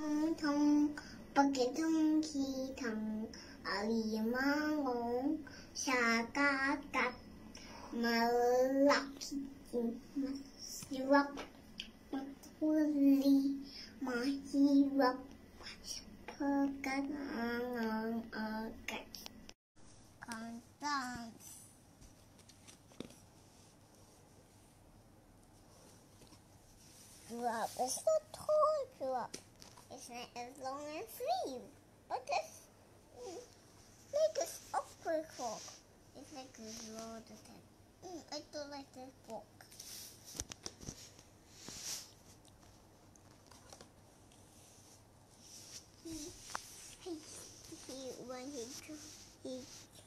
通通不给通气通，阿里妈龙下嘎嘎，马拉皮金马西拉，马库里马西拉，破嘎嘎嘎嘎嘎，钢蛋。You are. It's not as long as sleeve. But it's mm, like this awkward fork. It's like a lot of time. Mm, I don't like this fork. He, he, he, when he, he,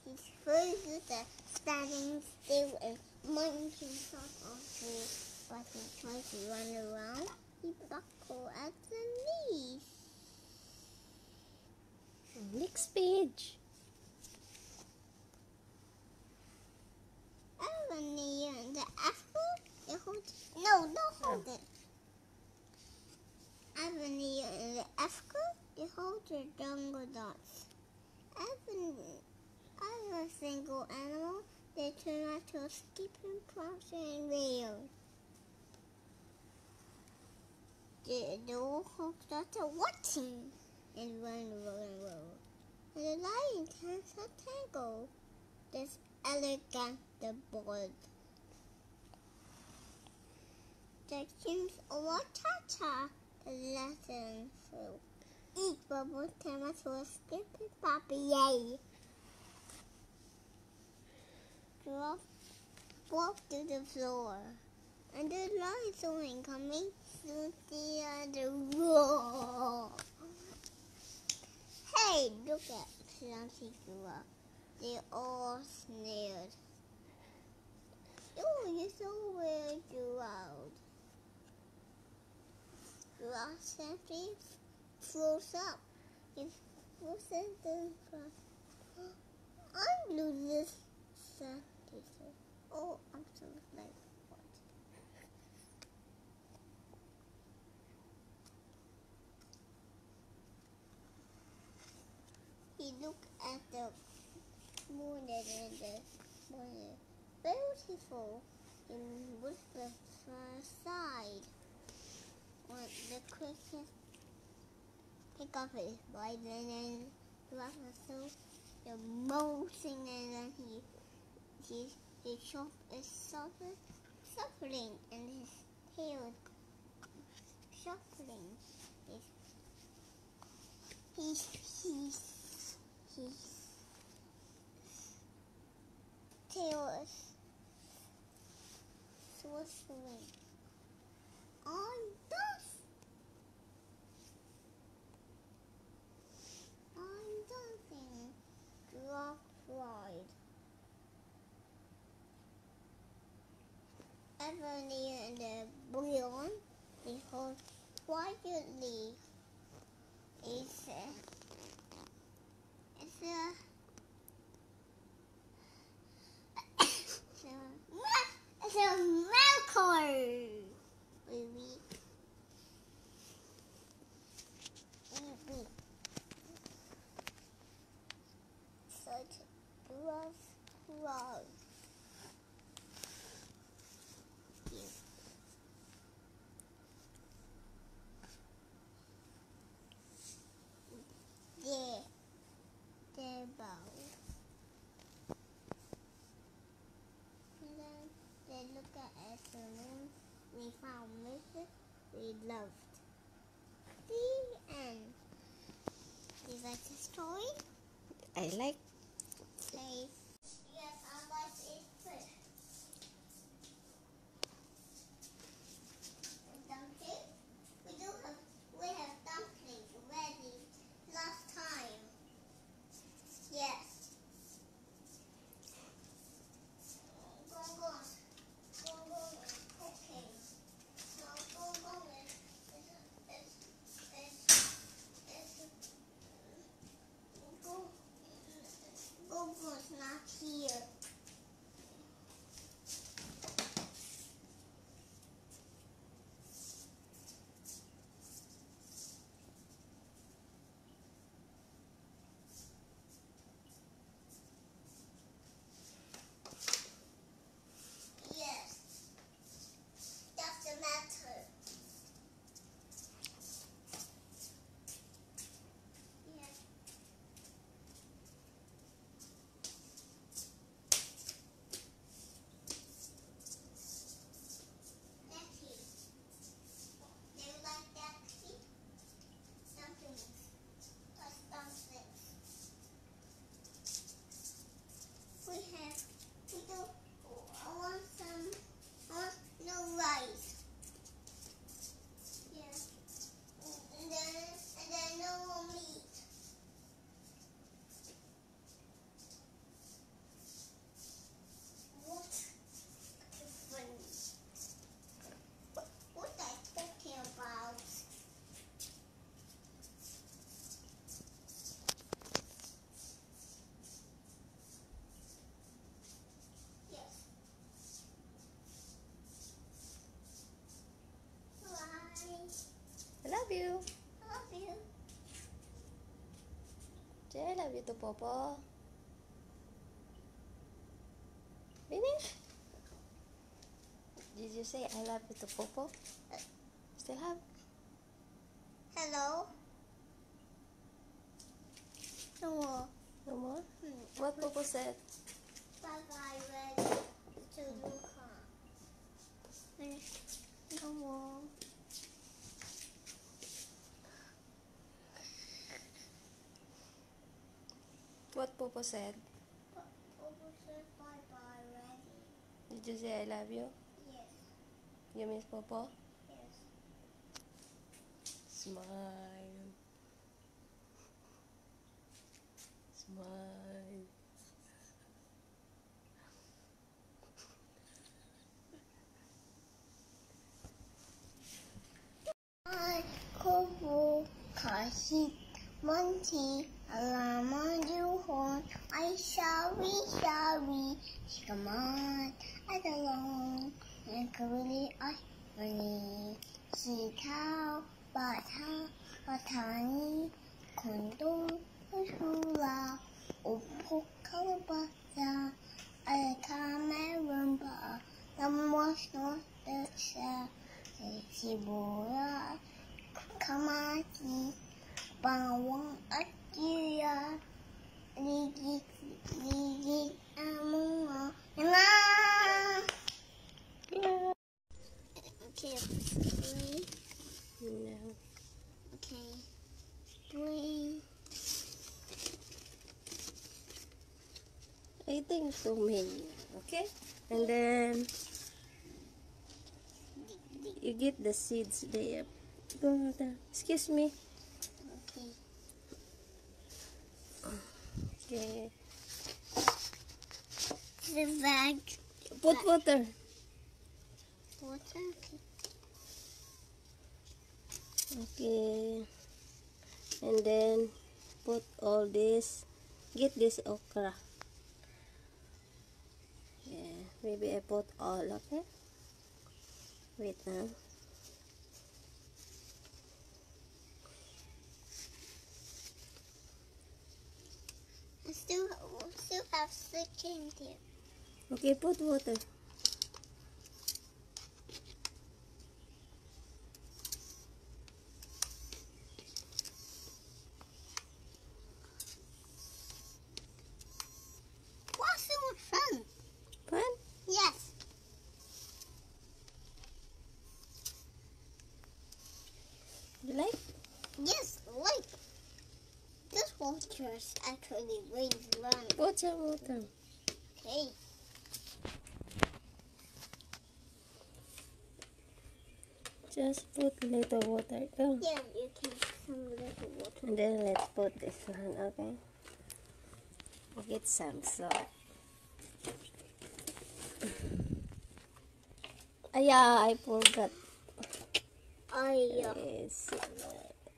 he used to standing still and stuff off trees. But he tried to run around, he buckled at the knees. Next page. Ebony and the apple, they hold. No, don't hold it. Ebony and the apple, they hold their jungle dots. Ebony, as a single animal, they turn out to a skipping, prancing rail. The to watching and. And the lion turns a tangle. This elegant the bird. The king's cha-cha, the lesson through. eat bubble to a skipping puppy, yay. Drop, walk to the floor. And the incoming to the other room. Hey, look at Nancy grew up. They all sneered. Oh, you're so weird, Gerald. Gerald simply froze up. He froze the I'm losing sentence. Oh, I'm so like looked at the moon and the moon. Beautiful in far side. When the cricket pick up his bite and then laugh so the motion and then he he his shop is suffer, suffering and his tail shuffling. His he's he's he's tail is swiftly on dust. On dancing drop ride. Ebony and the bouillon, they hold quietly. It's a, it's a, it's a miracle, baby. Baby. Such rough road. Yeah, the bow. And then they look at the moon we found missing, we loved. The end. Do you like the story? I like you. I Love you. Say I love you to Popo. Finish? Did you say I love you to Popo? Still have? Hello. No more. No more? Hmm. What Popo said? Bye bye, ready to do Popo said? Over said bye bye, ready. Did you say I love you? Yes, You miss Popo? yes. Smile. Smile. I cover kasi Monty alaman you horn. I sorry, sorry. Come on, I alone. And curly I money. 是他把他把他你空洞的出来，我破开了把家，爱他没人把，那么 bawang atia ligit ligit among na okay three. No okay three I think so many okay? And then you get the seeds there. Excuse me. Okay. The bag. Put water. Water. Okay. And then put all this. Get this okra. Yeah. Maybe I put all, okay? Wait now. I still, have. Okay, put water. What's so much fun? Fun? Yes. You like? Yes, like. Water's actually really fun. Put some water. Okay. Just put a little water. Oh. Yeah, you can put some little water. And then let's put this one, okay? Get some salt. Ah, yeah, I forgot. Oh, yeah. Yes.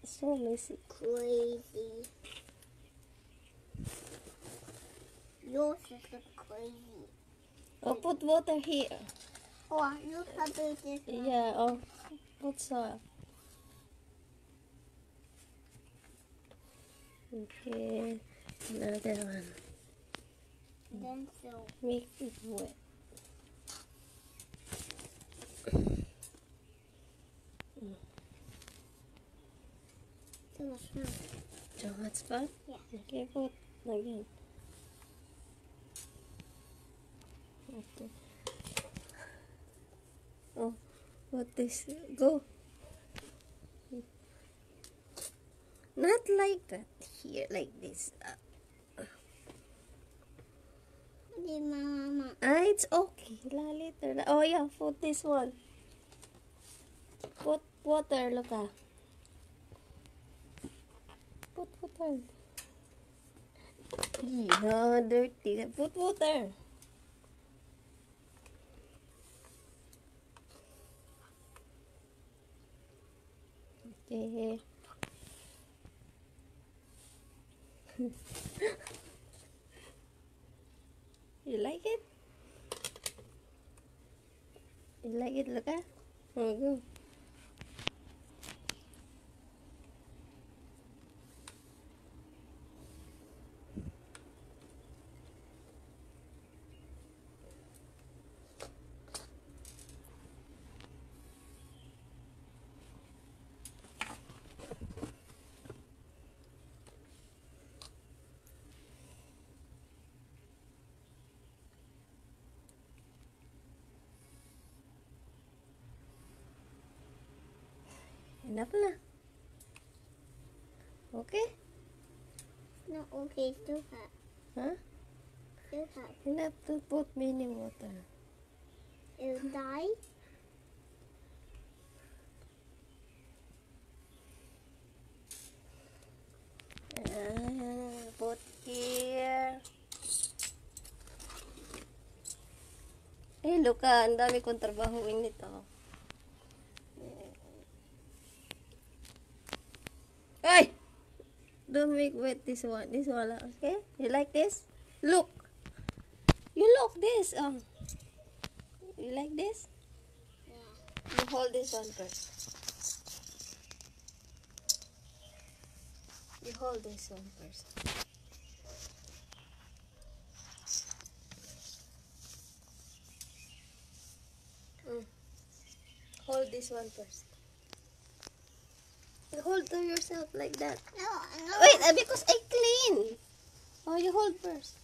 So messy. Crazy. Yours is crazy. Oh, put water here. Oh, you big this one. Yeah, oh, put salt. Okay, another one. Then so. Make it wet. So much fun. So much fun? Yeah. Okay, put again. Okay. Oh, what this? Go. Not like that. Here, like this. Uh, Di mama. ah, it's okay. La later. la- Oh yeah, put this one. Put water, look ah. Put water. Yeah, dirty. Put water. Okay. you like it? You like it, look ah. Oh, go. Enough na. Okay? Not okay, still hot. Huh? Still hot. You have to put many water. It'll die. Put here. Eh, Luka, ang dami kong trabahuin nito. Don't make wet this one. This one, okay? You like this? Look! You look this. Um, you like this? Yeah. You hold this one first. You hold this one first. Mm. Hold this one first. You hold to yourself like that. No, no. Wait, uh, because I clean. Oh, you hold first.